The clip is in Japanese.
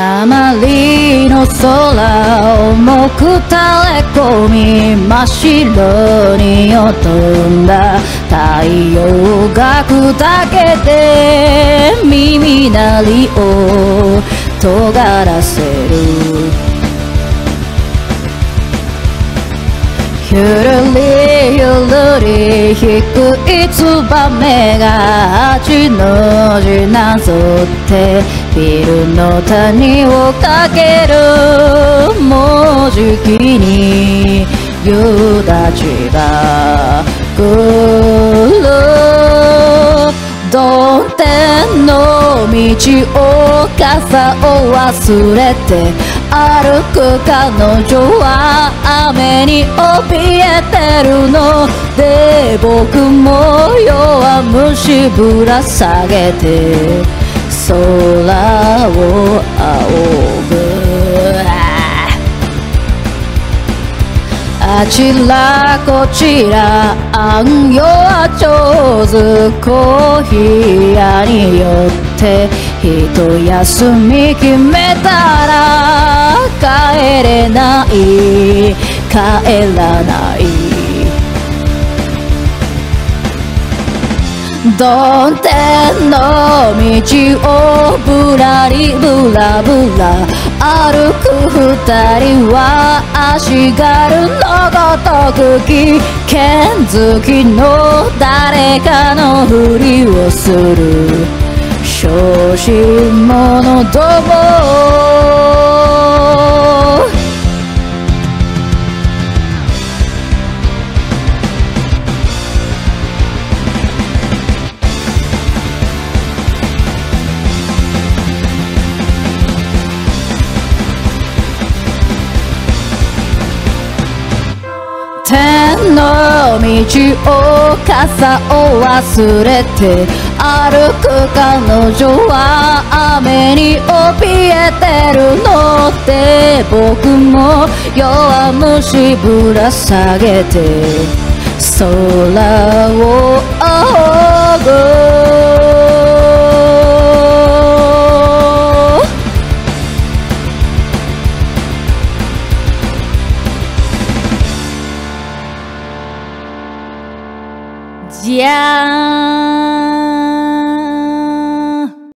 鉛の空重く垂れ込み真っ白によどんだ太陽が砕けて耳鳴りを尖らせる。ゆるりゆるり低いツバメが8の字なぞってビルの谷をかけるもうじきに夕立が来るどん天の道を傘を忘れて歩く彼女は雨に怯えてるので僕も弱虫ぶら下げて空あちらこちらあんよは上手コーヒー屋によって一休み決めたら帰れない。帰らない。どん天の道をぶらりぶらぶら歩く二人は足軽のごとく危険好きの誰かのふりをする。小心者ども天の道を傘を忘れて歩く彼女は雨に怯えてるので僕も弱虫ぶら下げて空を仰ぐじゃーん